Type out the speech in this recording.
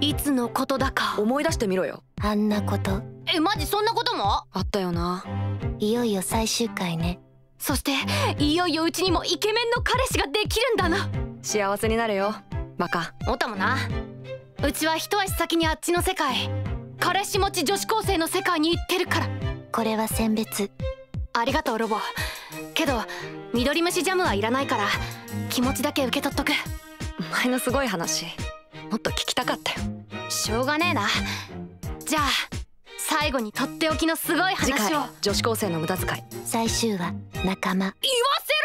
いつのことだか。思い出してみろよ。あんなこと。えマジそんなことも？あったよな。いよいよ最終回ね。そしていよいようちにもイケメンの彼氏ができるんだな。幸せになれよバカ。おたもな。うちは一足先にあっちの世界。彼氏持ち女子高生の世界に行ってるから。これは選別。ありがとうロボ。けど緑虫ジャムはいらないから気持ちだけ受け取っとく。お前のすごい話もっと聞きたかったよ。しょうがねえな。じゃあ最後にとっておきのすごい話を。女子高生の無駄遣い。最終話仲間。言わせ